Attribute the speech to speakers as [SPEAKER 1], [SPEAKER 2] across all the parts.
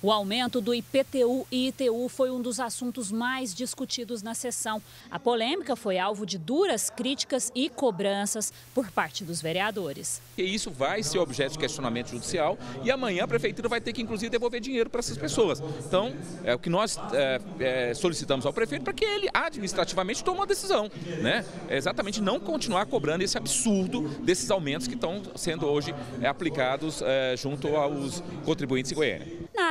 [SPEAKER 1] O aumento do IPTU e ITU foi um dos assuntos mais discutidos na sessão. A polêmica foi alvo de duras críticas e cobranças por parte dos vereadores.
[SPEAKER 2] E isso vai ser objeto de questionamento judicial e amanhã a prefeitura vai ter que, inclusive, devolver dinheiro para essas pessoas. Então, é o que nós é, é, solicitamos ao prefeito para que ele administrativamente tome uma decisão. Né? É exatamente não continuar cobrando esse absurdo desses aumentos que estão sendo hoje é, aplicados é, junto aos contribuintes em Goiânia.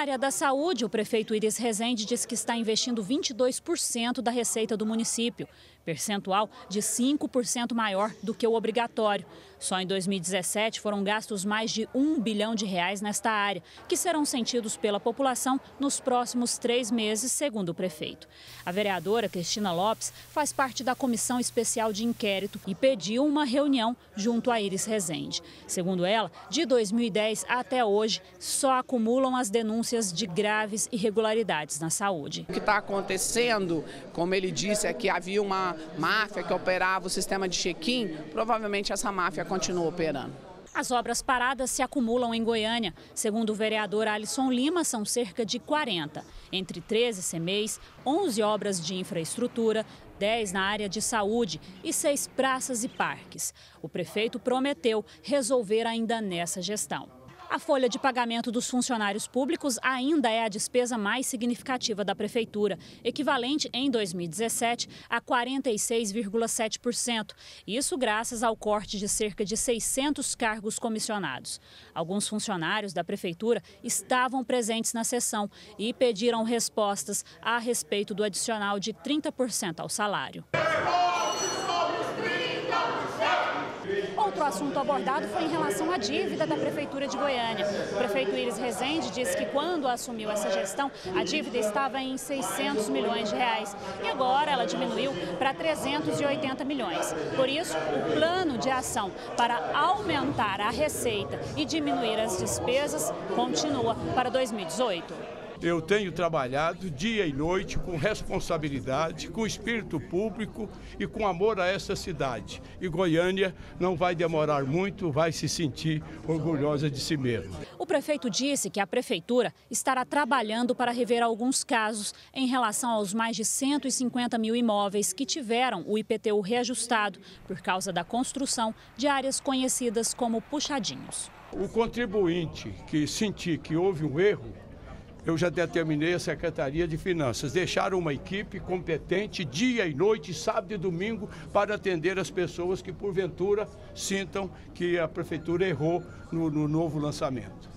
[SPEAKER 1] Área da saúde, o prefeito Iris Rezende diz que está investindo 22% da receita do município, percentual de 5% maior do que o obrigatório. Só em 2017 foram gastos mais de um bilhão de reais nesta área, que serão sentidos pela população nos próximos três meses, segundo o prefeito. A vereadora Cristina Lopes faz parte da comissão especial de inquérito e pediu uma reunião junto a Iris Rezende. Segundo ela, de 2010 até hoje, só acumulam as denúncias de graves irregularidades na saúde.
[SPEAKER 3] O que está acontecendo, como ele disse, é que havia uma máfia que operava o sistema de check-in, provavelmente essa máfia continua operando.
[SPEAKER 1] As obras paradas se acumulam em Goiânia. Segundo o vereador Alisson Lima, são cerca de 40. Entre 13 CMEs, 11 obras de infraestrutura, 10 na área de saúde e 6 praças e parques. O prefeito prometeu resolver ainda nessa gestão. A folha de pagamento dos funcionários públicos ainda é a despesa mais significativa da Prefeitura, equivalente em 2017 a 46,7%. Isso graças ao corte de cerca de 600 cargos comissionados. Alguns funcionários da Prefeitura estavam presentes na sessão e pediram respostas a respeito do adicional de 30% ao salário. Assunto abordado foi em relação à dívida da Prefeitura de Goiânia. O prefeito Iris Rezende disse que quando assumiu essa gestão, a dívida estava em 600 milhões de reais e agora ela diminuiu para 380 milhões. Por isso, o plano de ação para aumentar a receita e diminuir as despesas continua para 2018.
[SPEAKER 4] Eu tenho trabalhado dia e noite com responsabilidade, com espírito público e com amor a essa cidade. E Goiânia não vai demorar muito, vai se sentir orgulhosa de si mesma.
[SPEAKER 1] O prefeito disse que a prefeitura estará trabalhando para rever alguns casos em relação aos mais de 150 mil imóveis que tiveram o IPTU reajustado por causa da construção de áreas conhecidas como puxadinhos.
[SPEAKER 4] O contribuinte que sentir que houve um erro eu já determinei a Secretaria de Finanças deixar uma equipe competente dia e noite, sábado e domingo, para atender as pessoas que porventura sintam que a Prefeitura errou no, no novo lançamento.